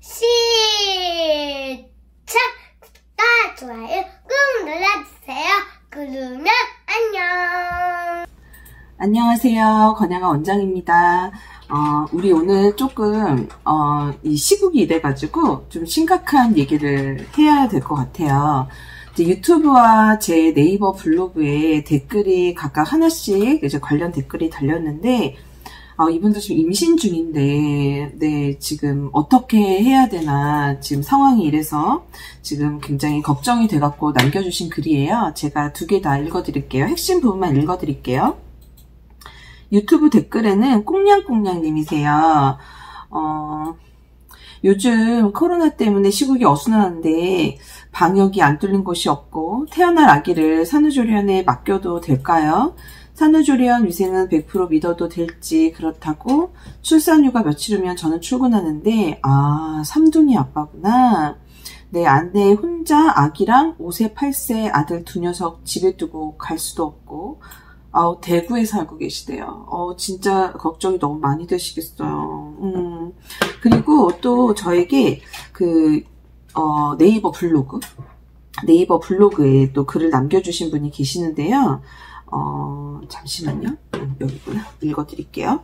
시작! 구독과 좋아요 꾹 눌러주세요. 그러면 안녕. 안녕하세요. 건양아 원장입니다. 어, 우리 오늘 조금, 어, 이 시국이 이래가지고 좀 심각한 얘기를 해야 될 것 같아요. 유튜브와 제 네이버 블로그에 댓글이 각각 하나씩 이제 관련 댓글이 달렸는데, 어, 이분도 지금 임신 중인데, 네, 지금 어떻게 해야 되나, 지금 상황이 이래서 지금 굉장히 걱정이 돼갖고 남겨주신 글이에요. 제가 두 개 다 읽어드릴게요. 핵심 부분만 읽어드릴게요. 유튜브 댓글에는 꽁냥꽁냥님이세요. 어, 요즘 코로나 때문에 시국이 어수선한데 방역이 안 뚫린 곳이 없고 태어날 아기를 산후조리원에 맡겨도 될까요? 산후조리원 위생은 100% 믿어도 될지 그렇다고 출산휴가 며칠 후면 저는 출근하는데 아 삼둥이 아빠구나. 내 아내 혼자 아기랑 5세 8세 아들 두 녀석 집에 두고 갈 수도 없고 아우 대구에 살고 계시대요. 어 진짜 걱정이 너무 많이 되시겠어요. 음 그리고 또 저에게 그 어, 네이버 블로그 네이버 블로그에 또 글을 남겨주신 분이 계시는데요. 어 잠시만요. 음, 여기구나. 읽어드릴게요.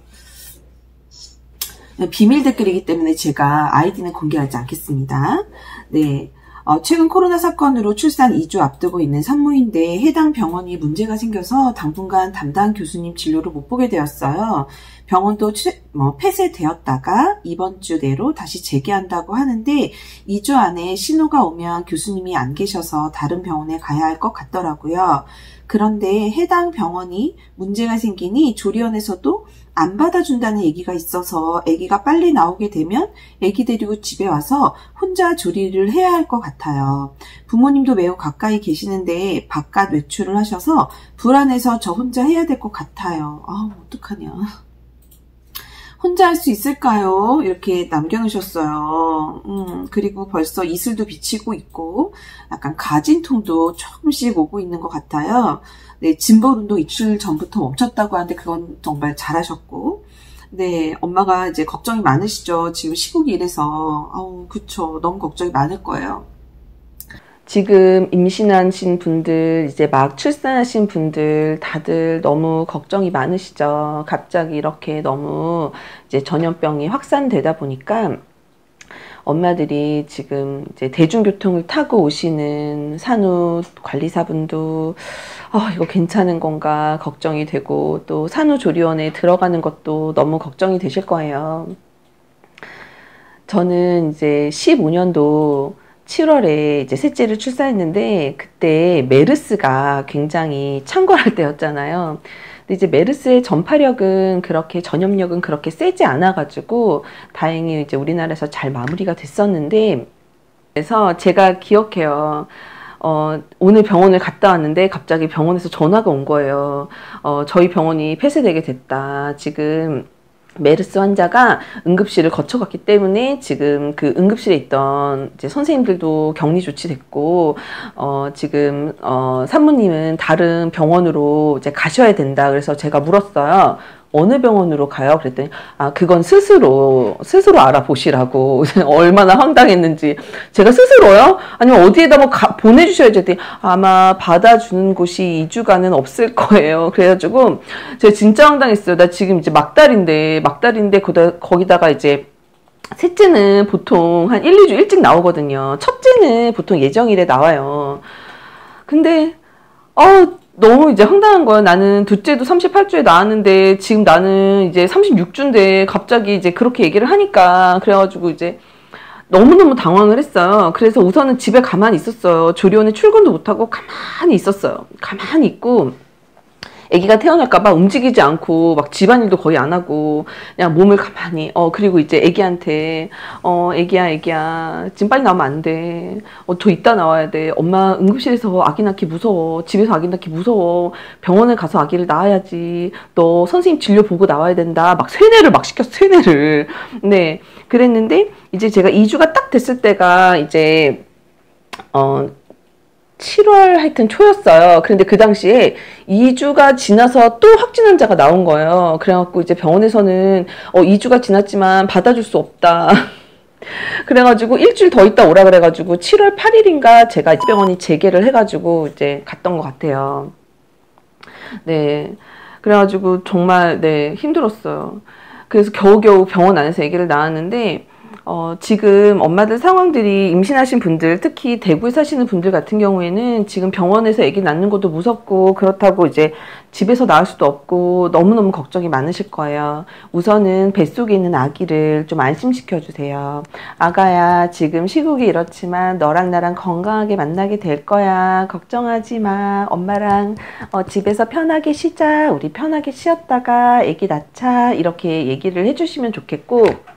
비밀 댓글이기 때문에 제가 아이디는 공개하지 않겠습니다. 네. 어, 최근 코로나 사건으로 출산 2주 앞두고 있는 산모인데 해당 병원이 문제가 생겨서 당분간 담당 교수님 진료를 못 보게 되었어요. 병원도 취, 뭐, 폐쇄되었다가 이번 주 내로 다시 재개한다고 하는데 2주 안에 신호가 오면 교수님이 안 계셔서 다른 병원에 가야 할 것 같더라고요. 그런데 해당 병원이 문제가 생기니 조리원에서도 안 받아준다는 얘기가 있어서 아기가 빨리 나오게 되면 아기 데리고 집에 와서 혼자 조리를 해야 할 것 같아요. 부모님도 매우 가까이 계시는데 바깥 외출을 하셔서 불안해서 저 혼자 해야 될 것 같아요. 아 어떡하냐. 혼자 할 수 있을까요? 이렇게 남겨놓으셨어요. 음, 그리고 벌써 이슬도 비치고 있고, 약간 가진통도 조금씩 오고 있는 것 같아요. 네, 짐벌운동 이틀 전부터 멈췄다고 하는데 그건 정말 잘하셨고, 네, 엄마가 이제 걱정이 많으시죠. 지금 시국이 이래서, 아우, 그쵸. 너무 걱정이 많을 거예요. 지금 임신하신 분들, 이제 막 출산하신 분들, 다들 너무 걱정이 많으시죠. 갑자기 이렇게 너무 이제 전염병이 확산되다 보니까 엄마들이 지금 이제 대중교통을 타고 오시는 산후 관리사분도 어, 이거 괜찮은 건가 걱정이 되고 또 산후조리원에 들어가는 것도 너무 걱정이 되실 거예요. 저는 이제 15년도 7월에 이제 셋째를 출산했는데 그때 메르스가 굉장히 창궐할 때였잖아요. 근데 이제 메르스의 전파력은 그렇게 전염력은 그렇게 세지 않아 가지고 다행히 이제 우리나라에서 잘 마무리가 됐었는데 그래서 제가 기억해요. 어, 오늘 병원을 갔다 왔는데 갑자기 병원에서 전화가 온 거예요. 어, 저희 병원이 폐쇄되게 됐다. 지금 메르스 환자가 응급실을 거쳐갔기 때문에 지금 그 응급실에 있던 이제 선생님들도 격리 조치됐고 어 지금 어 산모님은 다른 병원으로 이제 가셔야 된다 그래서 제가 물었어요. 어느 병원으로 가요? 그랬더니 아 그건 스스로 스스로 알아보시라고 얼마나 황당했는지 제가 스스로요? 아니면 어디에다 뭐 가, 보내주셔야지 했더니 아마 받아주는 곳이 2주간은 없을 거예요. 그래가지고 제가 진짜 황당했어요. 나 지금 이제 막달인데 막달인데 거기다가 이제 셋째는 보통 한 1, 2주 일찍 나오거든요. 첫째는 보통 예정일에 나와요. 근데 어 너무 이제 황당한 거야. 나는 둘째도 38주에 나왔는데 지금 나는 이제 36주인데 갑자기 이제 그렇게 얘기를 하니까 그래가지고 이제 너무너무 당황을 했어요. 그래서 우선은 집에 가만히 있었어요. 조리원에 출근도 못하고 가만히 있었어요. 가만히 있고 아기가 태어날까봐 움직이지 않고 막 집안일도 거의 안 하고 그냥 몸을 가만히 어 그리고 이제 아기한테 어 아기야 아기야 지금 빨리 나오면 안 돼. 어더 이따 나와야 돼. 엄마 응급실에서 아기 낳기 무서워. 집에서 아기 낳기 무서워. 병원에 가서 아기를 낳아야지. 너 선생님 진료 보고 나와야 된다. 막 세뇌를 막 시켰어 세뇌를. 네 그랬는데 이제 제가 2주가 딱 됐을 때가 이제 어 7월 하여튼 초였어요. 그런데 그 당시에 2주가 지나서 또 확진 환자가 나온 거예요. 그래갖고 이제 병원에서는 어 2주가 지났지만 받아줄 수 없다. 그래가지고 일주일 더 있다 오라 그래가지고 7월 8일인가 제가 병원이 재개를 해가지고 이제 갔던 것 같아요. 네. 그래가지고 정말 네 힘들었어요. 그래서 겨우겨우 병원 안에서 얘기를 나왔는데 어, 지금 엄마들 상황들이 임신하신 분들, 특히 대구에 사시는 분들 같은 경우에는 지금 병원에서 아기 낳는 것도 무섭고 그렇다고 이제 집에서 낳을 수도 없고 너무너무 걱정이 많으실 거예요. 우선은 뱃속에 있는 아기를 좀 안심시켜 주세요. 아가야, 지금 시국이 이렇지만 너랑 나랑 건강하게 만나게 될 거야. 걱정하지 마. 엄마랑 어, 집에서 편하게 쉬자. 우리 편하게 쉬었다가 아기 낳자. 이렇게 얘기를 해주시면 좋겠고,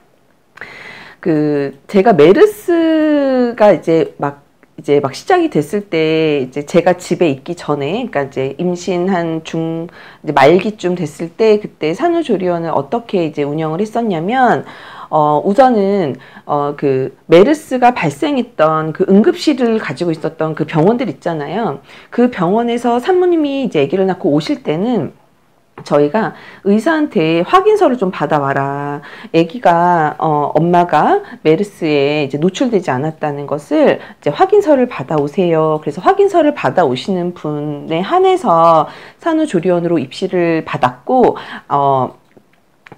그 제가 메르스가 이제 막 이제 막 시작이 됐을 때 이제 제가 집에 있기 전에 그러니까 이제 임신 한중 말기쯤 됐을 때 그때 산후조리원을 어떻게 이제 운영을 했었냐면 어 우선은 어 그 메르스가 발생했던 그 응급실을 가지고 있었던 그 병원들 있잖아요. 그 병원에서 산모님이 이제 아기를 낳고 오실 때는 저희가 의사한테 확인서를 좀 받아와라. 아기가 어, 엄마가 메르스에 이제 노출되지 않았다는 것을 이제 확인서를 받아오세요. 그래서 확인서를 받아오시는 분에 한해서 산후조리원으로 입시를 받았고 어,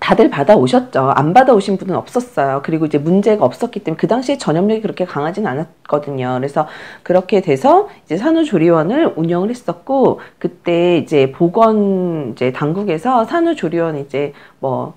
다들 받아오셨죠. 안 받아오신 분은 없었어요. 그리고 이제 문제가 없었기 때문에 그 당시에 전염력이 그렇게 강하진 않았거든요. 그래서 그렇게 돼서 이제 산후조리원을 운영을 했었고 그때 이제 보건 이제 당국에서 산후조리원 이제 뭐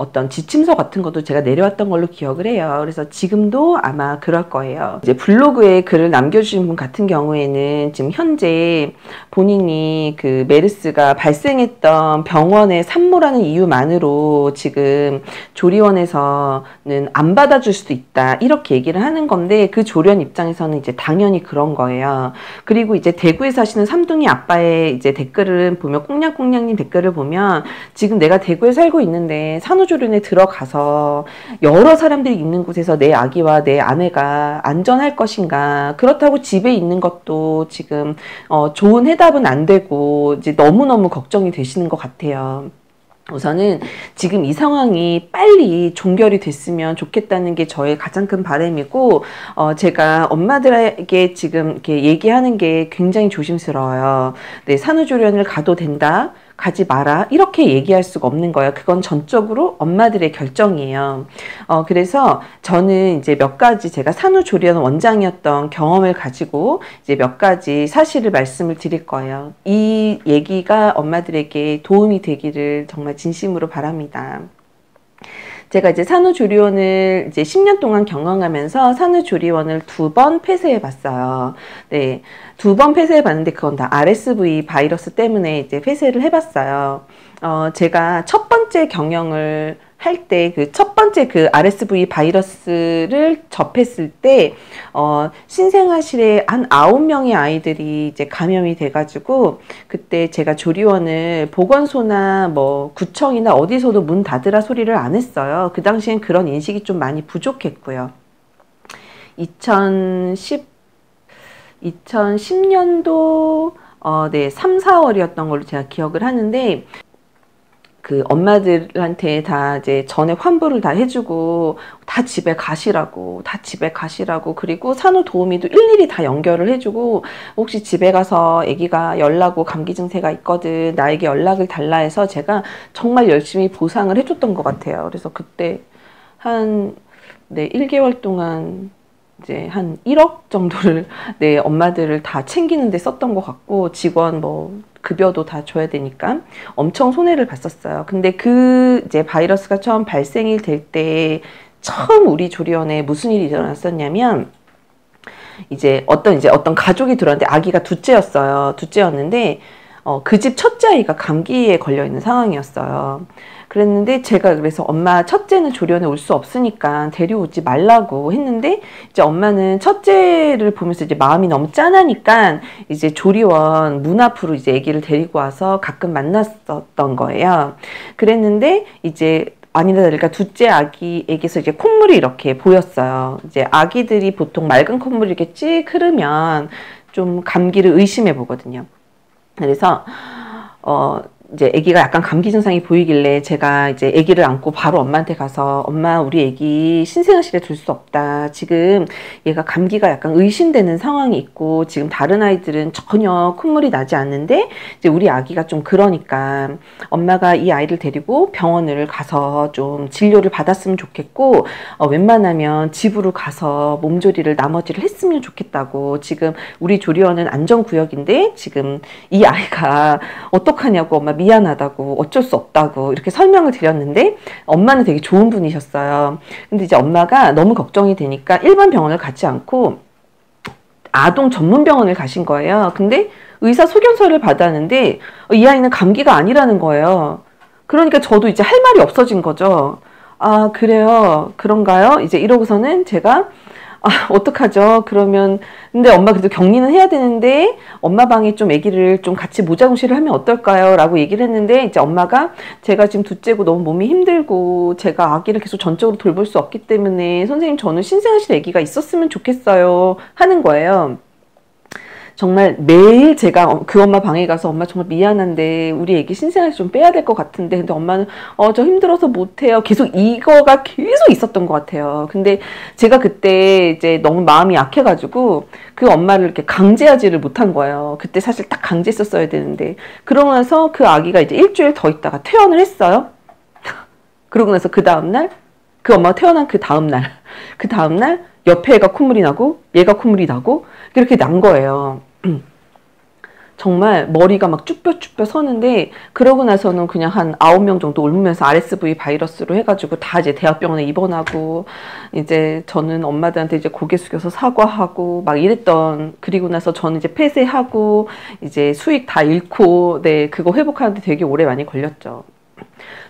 어떤 지침서 같은 것도 제가 내려왔던 걸로 기억을 해요. 그래서 지금도 아마 그럴 거예요. 이제 블로그에 글을 남겨주신 분 같은 경우에는 지금 현재 본인이 그 메르스가 발생했던 병원의 산모라는 이유만으로 지금 조리원에서는 안 받아줄 수도 있다. 이렇게 얘기를 하는 건데 그 조리원 입장에서는 이제 당연히 그런 거예요. 그리고 이제 대구에 사시는 삼둥이 아빠의 이제 댓글을 보면 꽁냥꽁냥님 댓글을 보면 지금 내가 대구에 살고 있는데 산후 산후조리원에 들어가서 여러 사람들이 있는 곳에서 내 아기와 내 아내가 안전할 것인가 그렇다고 집에 있는 것도 지금 어, 좋은 해답은 안 되고 이제 너무너무 걱정이 되시는 것 같아요. 우선은 지금 이 상황이 빨리 종결이 됐으면 좋겠다는 게 저의 가장 큰 바람이고, 어, 제가 엄마들에게 지금 이렇게 얘기하는 게 굉장히 조심스러워요. 네, 산후조리원을 가도 된다. 가지 마라 이렇게 얘기할 수가 없는 거예요. 그건 전적으로 엄마들의 결정이에요. 어, 그래서 저는 이제 몇 가지 제가 산후조리원 원장이었던 경험을 가지고 이제 몇 가지 사실을 말씀을 드릴 거예요. 이 얘기가 엄마들에게 도움이 되기를 정말 진심으로 바랍니다. 제가 이제 산후조리원을 이제 10년 동안 경영하면서 산후조리원을 두 번 폐쇄해 봤어요. 네. 두 번 폐쇄해 봤는데 그건 다 RSV 바이러스 때문에 이제 폐쇄를 해 봤어요. 어, 제가 첫 번째 경영을 할 때 그 첫 번째 그 RSV 바이러스를 접했을 때, 어, 신생아실에 한 아홉 명의 아이들이 이제 감염이 돼가지고, 그때 제가 조리원을 보건소나 뭐 구청이나 어디서도 문 닫으라 소리를 안 했어요. 그 당시엔 그런 인식이 좀 많이 부족했고요. 2010, 2010년도 어, 네, 3, 4월이었던 걸로 제가 기억을 하는데, 그 엄마들한테 다 이제 전액 환불을 다 해주고 다 집에 가시라고 다 집에 가시라고 그리고 산후 도우미도 일일이 다 연결을 해주고 혹시 집에 가서 아기가 열나고 감기 증세가 있거든 나에게 연락을 달라 해서 제가 정말 열심히 보상을 해줬던 것 같아요. 그래서 그때 한 네, 1개월 동안 이제 한 1억 정도를 네, 엄마들을 다 챙기는데 썼던 것 같고 직원 뭐 급여도 다 줘야 되니까 엄청 손해를 봤었어요. 근데 그 이제 바이러스가 처음 발생이 될 때 처음 우리 조리원에 무슨 일이 일어났었냐면 이제 어떤 이제 어떤 가족이 들어왔는데 아기가 둘째였어요. 둘째였는데 어, 그 집 첫째 아이가 감기에 걸려 있는 상황이었어요. 그랬는데 제가 그래서 엄마 첫째는 조련에 올 수 없으니까 데려오지 말라고 했는데 이제 엄마는 첫째를 보면서 이제 마음이 너무 짠하니까 이제 조리원 문 앞으로 이제 아기를 데리고 와서 가끔 만났었던 거예요. 그랬는데 이제 아니다 그러니까 둘째 아기에게서 이제 콧물이 이렇게 보였어요. 이제 아기들이 보통 맑은 콧물이 이렇게 찍 흐르면 좀 감기를 의심해 보거든요. 그래서 어 이제 아기가 약간 감기 증상이 보이길래 제가 이제 아기를 안고 바로 엄마한테 가서 엄마 우리 아기 신생아실에 둘 수 없다. 지금 얘가 감기가 약간 의심되는 상황이 있고 지금 다른 아이들은 전혀 콧물이 나지 않는데 이제 우리 아기가 좀 그러니까 엄마가 이 아이를 데리고 병원을 가서 좀 진료를 받았으면 좋겠고 어, 웬만하면 집으로 가서 몸조리를 나머지를 했으면 좋겠다고 지금 우리 조리원은 안전구역인데 지금 이 아이가 어떡하냐고 엄마 미안하다고 어쩔 수 없다고 이렇게 설명을 드렸는데 엄마는 되게 좋은 분이셨어요. 근데 이제 엄마가 너무 걱정이 되니까 일반 병원을 가지 않고 아동 전문 병원을 가신 거예요. 근데 의사 소견서를 받았는데 이 아이는 감기가 아니라는 거예요. 그러니까 저도 이제 할 말이 없어진 거죠. 아, 그래요. 그런가요? 이제 이러고서는 제가 아, 어떡하죠? 그러면, 근데 엄마 그래도 격리는 해야 되는데, 엄마 방에 좀 아기를 좀 같이 모자공시를 하면 어떨까요? 라고 얘기를 했는데, 이제 엄마가 제가 지금 둘째고 너무 몸이 힘들고, 제가 아기를 계속 전적으로 돌볼 수 없기 때문에, 선생님 저는 신생아실 아기가 있었으면 좋겠어요. 하는 거예요. 정말 매일 제가 그 엄마 방에 가서 엄마 정말 미안한데 우리 애기 신생아를 좀 빼야 될 것 같은데 근데 엄마는 어 저 힘들어서 못해요. 계속 이거가 계속 있었던 것 같아요. 근데 제가 그때 이제 너무 마음이 약해가지고 그 엄마를 이렇게 강제하지를 못한 거예요. 그때 사실 딱 강제했었어야 되는데. 그러고 나서 그 아기가 이제 일주일 더 있다가 퇴원을 했어요. 그러고 나서 그 다음날 그 엄마가 태어난 그 다음날 그 다음날 옆에 애가 콧물이 나고 얘가 콧물이 나고 이렇게 난 거예요 정말 머리가 막 쭈뼛쭈뼛 서는데 그러고 나서는 그냥 한 아홉 명 정도 옮으면서 RSV 바이러스로 해가지고 다 이제 대학병원에 입원하고 이제 저는 엄마들한테 이제 고개 숙여서 사과하고 막 이랬던 그리고 나서 저는 이제 폐쇄하고 이제 수익 다 잃고 네 그거 회복하는데 되게 오래 많이 걸렸죠.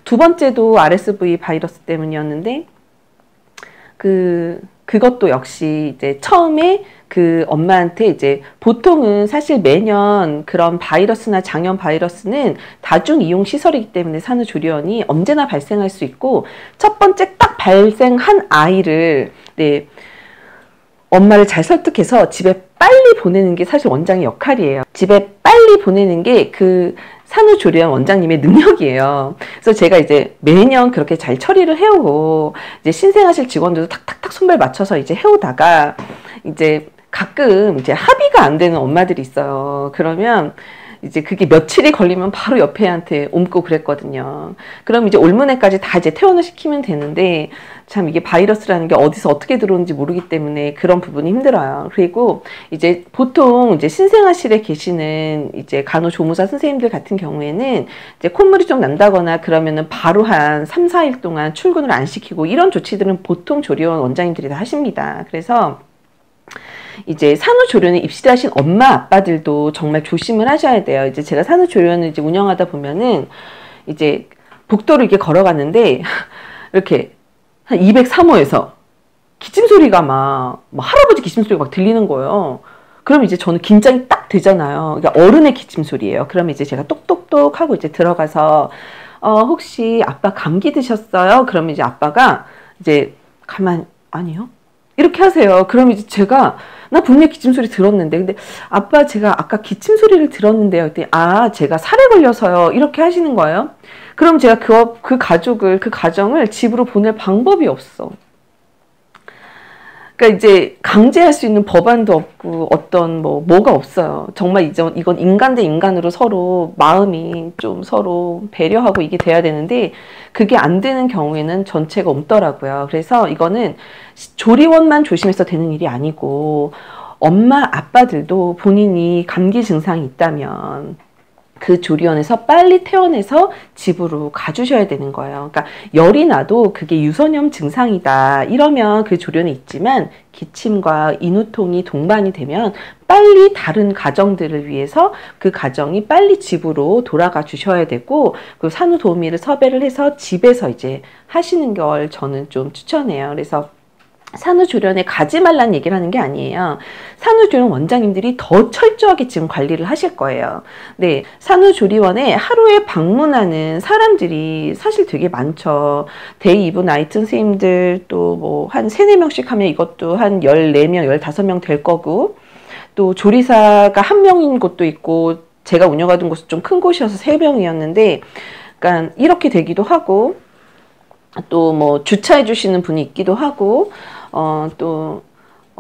두 번째도 RSV 바이러스 때문이었는데 그 그것도 역시 이제 처음에 그 엄마한테 이제 보통은 사실 매년 그런 바이러스나 장염 바이러스는 다중 이용 시설이기 때문에 산후조리원이 언제나 발생할 수 있고 첫 번째 딱 발생한 아이를 네 엄마를 잘 설득해서 집에 빨리 보내는 게 사실 원장의 역할이에요. 집에 빨리 보내는 게그 산후조리원 원장님의 능력이에요. 그래서 제가 이제 매년 그렇게 잘 처리를 해오고 이제 신생아실 직원들도 탁탁탁 손발 맞춰서 이제 해오다가 이제 가끔 이제 합의가 안 되는 엄마들이 있어요. 그러면 이제 그게 며칠이 걸리면 바로 옆에 한테 옮고 그랬거든요. 그럼 이제 올문에까지 다 이제 퇴원을 시키면 되는데 참 이게 바이러스라는 게 어디서 어떻게 들어오는지 모르기 때문에 그런 부분이 힘들어요. 그리고 이제 보통 이제 신생아실에 계시는 이제 간호조무사 선생님들 같은 경우에는 이제 콧물이 좀 난다거나 그러면은 바로 한 3, 4일 동안 출근을 안 시키고 이런 조치들은 보통 조리원 원장님들이 다 하십니다. 그래서 이제 산후조리원에 입시하신 엄마 아빠들도 정말 조심을 하셔야 돼요. 이제 제가 산후조리원을 이제 운영하다 보면은 이제 복도를 이렇게 걸어갔는데 이렇게 한 203호에서 기침 소리가 막, 막 할아버지 기침 소리가 막 들리는 거예요. 그럼 이제 저는 긴장이 딱 되잖아요. 그러니까 어른의 기침 소리예요. 그럼 이제 제가 똑똑똑 하고 이제 들어가서 어, 혹시 아빠 감기 드셨어요? 그러면 이제 아빠가 이제 가만 아니요. 이렇게 하세요. 그럼 이제 제가 나 분명히 기침 소리 들었는데 근데 아빠 제가 아까 기침 소리를 들었는데요. 그랬더니 아 제가 살에 걸려서요. 이렇게 하시는 거예요. 그럼 제가 그, 그 가족을 그 가정을 집으로 보낼 방법이 없어. 그러니까 이제 강제할 수 있는 법안도 없고 어떤 뭐 뭐가 없어요. 정말 이전 이건 인간 대 인간으로 서로 마음이 좀 서로 배려하고 이게 돼야 되는데 그게 안 되는 경우에는 전체가 옮더라고요. 그래서 이거는 조리원만 조심해서 되는 일이 아니고 엄마 아빠들도 본인이 감기 증상이 있다면 그 조리원에서 빨리 퇴원해서 집으로 가주셔야 되는 거예요. 그러니까 열이 나도 그게 유선염 증상이다. 이러면 그 조리원에 있지만 기침과 인후통이 동반이 되면 빨리 다른 가정들을 위해서 그 가정이 빨리 집으로 돌아가 주셔야 되고 그 산후도우미를 섭외를 해서 집에서 이제 하시는 걸 저는 좀 추천해요. 그래서 산후조리원에 가지 말라는 얘기를 하는 게 아니에요. 산후조리원 원장님들이 더 철저하게 지금 관리를 하실 거예요. 네. 산후조리원에 하루에 방문하는 사람들이 사실 되게 많죠. day eve night 선생님들 또 뭐 한 세네 명씩 하면 이것도 한 열네 명 열다섯 명 될 거고 또 조리사가 한 명인 곳도 있고 제가 운영하던 곳은 좀 큰 곳이어서 세 명이었는데, 그러니까 이렇게 되기도 하고 또 뭐 주차해 주시는 분이 있기도 하고 어 또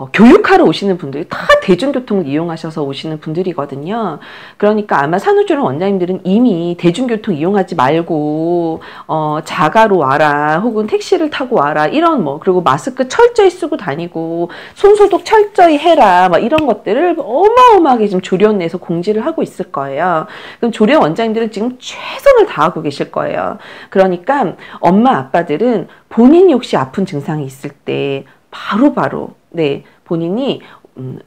어, 교육하러 오시는 분들이 다 대중교통을 이용하셔서 오시는 분들이거든요. 그러니까 아마 산후조리 원장님들은 이미 대중교통 이용하지 말고 어, 자가로 와라 혹은 택시를 타고 와라 이런 뭐 그리고 마스크 철저히 쓰고 다니고 손소독 철저히 해라 막 이런 것들을 어마어마하게 지금 조리원 내에서 공지를 하고 있을 거예요. 그럼 조리원 원장님들은 지금 최선을 다하고 계실 거예요. 그러니까 엄마 아빠들은 본인이 혹시 아픈 증상이 있을 때 바로바로 바로 네, 본인이 음,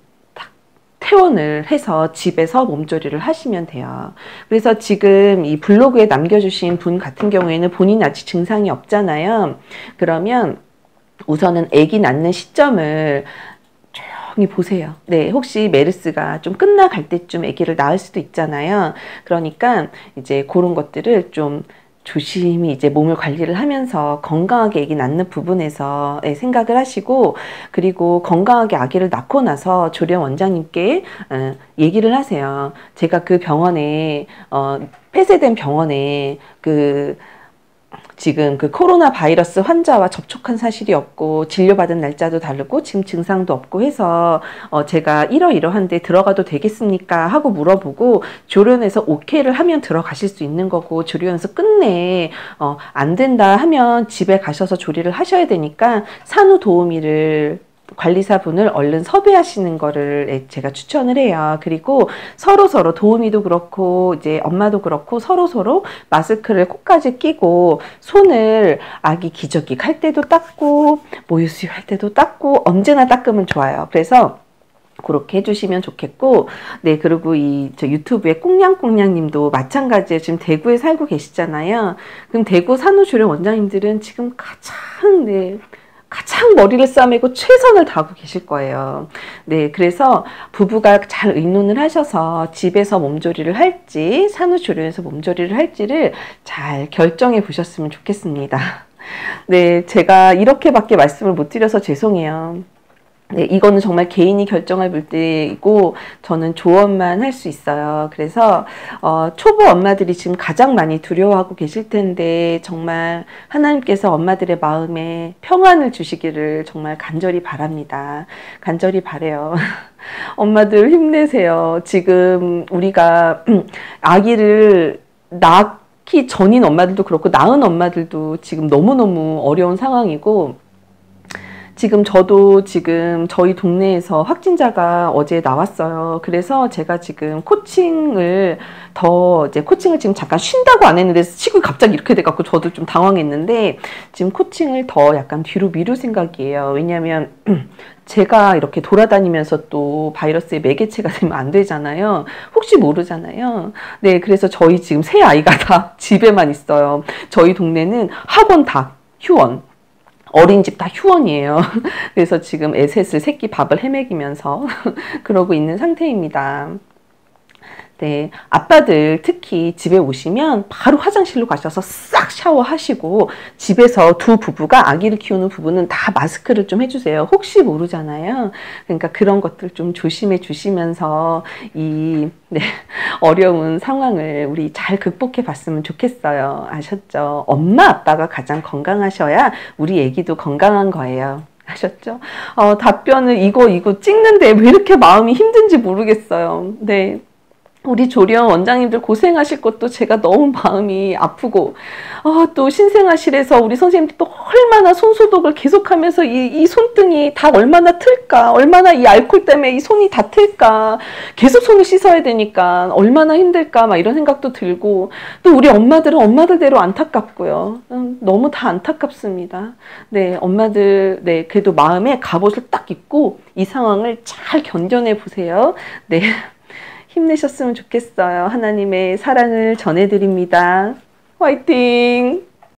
퇴원을 해서 집에서 몸조리를 하시면 돼요. 그래서 지금 이 블로그에 남겨주신 분 같은 경우에는 본인 아직 증상이 없잖아요. 그러면 우선은 아기 낳는 시점을 조용히 보세요. 네, 혹시 메르스가 좀 끝나갈 때쯤 아기를 낳을 수도 있잖아요. 그러니까 이제 그런 것들을 좀 조심히 이제 몸을 관리를 하면서 건강하게 아기 낳는 부분에서 예, 생각을 하시고 그리고 건강하게 아기를 낳고 나서 조련 원장님께 어, 얘기를 하세요. 제가 그 병원에 어, 폐쇄된 병원에 그 지금 그 코로나 바이러스 환자와 접촉한 사실이 없고 진료받은 날짜도 다르고 지금 증상도 없고 해서 어 제가 이러이러한데 들어가도 되겠습니까? 하고 물어보고 조련에서 오케이를 하면 들어가실 수 있는 거고 조련에서 끝내 어 안 된다 하면 집에 가셔서 조리를 하셔야 되니까 산후 도우미를 관리사분을 얼른 섭외하시는 거를 제가 추천을 해요. 그리고 서로 서로 도우미도 그렇고 이제 엄마도 그렇고 서로 서로 마스크를 코까지 끼고 손을 아기 기저귀 할 때도 닦고 모유 수유 할 때도 닦고 언제나 닦으면 좋아요. 그래서 그렇게 해주시면 좋겠고, 네, 그리고 이, 저 유튜브에 꽁냥꽁냥님도 마찬가지에 지금 대구에 살고 계시잖아요. 그럼 대구 산후조리 원장님들은 지금 가장, 네, 가장 머리를 싸매고 최선을 다하고 계실 거예요. 네, 그래서 부부가 잘 의논을 하셔서 집에서 몸조리를 할지, 산후조리원에서 몸조리를 할지를 잘 결정해 보셨으면 좋겠습니다. 네, 제가 이렇게밖에 말씀을 못 드려서 죄송해요. 네, 이거는 정말 개인이 결정할 문제이고 저는 조언만 할 수 있어요. 그래서 어, 초보 엄마들이 지금 가장 많이 두려워하고 계실 텐데 정말 하나님께서 엄마들의 마음에 평안을 주시기를 정말 간절히 바랍니다. 간절히 바래요. 엄마들 힘내세요. 지금 우리가 아기를 낳기 전인 엄마들도 그렇고 낳은 엄마들도 지금 너무너무 어려운 상황이고 지금 저도 지금 저희 동네에서 확진자가 어제 나왔어요. 그래서 제가 지금 코칭을 더 이제 코칭을 지금 잠깐 쉰다고 안 했는데 치고 갑자기 이렇게 돼갖고 저도 좀 당황했는데 지금 코칭을 더 약간 뒤로 미룰 생각이에요. 왜냐하면 제가 이렇게 돌아다니면서 또 바이러스의 매개체가 되면 안 되잖아요. 혹시 모르잖아요. 네, 그래서 저희 지금 새 아이가 다 집에만 있어요. 저희 동네는 학원 다 휴원. 어린이집 다 휴원이에요. 그래서 지금 애셋을 새끼 밥을 헤매기면서 그러고 있는 상태입니다. 네, 아빠들 특히 집에 오시면 바로 화장실로 가셔서 싹 샤워하시고 집에서 두 부부가 아기를 키우는 부부는 다 마스크를 좀 해주세요. 혹시 모르잖아요. 그러니까 그런 것들 좀 조심해 주시면서 이 네, 어려운 상황을 우리 잘 극복해 봤으면 좋겠어요. 아셨죠? 엄마 아빠가 가장 건강하셔야 우리 애기도 건강한 거예요. 하셨죠? 어, 답변을 이거 이거 찍는데 왜 이렇게 마음이 힘든지 모르겠어요. 네. 우리 조리원 원장님들 고생하실 것도 제가 너무 마음이 아프고 어, 또 신생아실에서 우리 선생님들 또 얼마나 손소독을 계속하면서 이, 이 손등이 다 얼마나 틀까 얼마나 이 알코올 때문에 이 손이 다 틀까 계속 손을 씻어야 되니까 얼마나 힘들까 막 이런 생각도 들고 또 우리 엄마들은 엄마들대로 안타깝고요. 음, 너무 다 안타깝습니다. 네 엄마들 네 그래도 마음에 갑옷을 딱 입고 이 상황을 잘 견뎌내 보세요. 네 힘내셨으면 좋겠어요. 하나님의 사랑을 전해드립니다. 화이팅!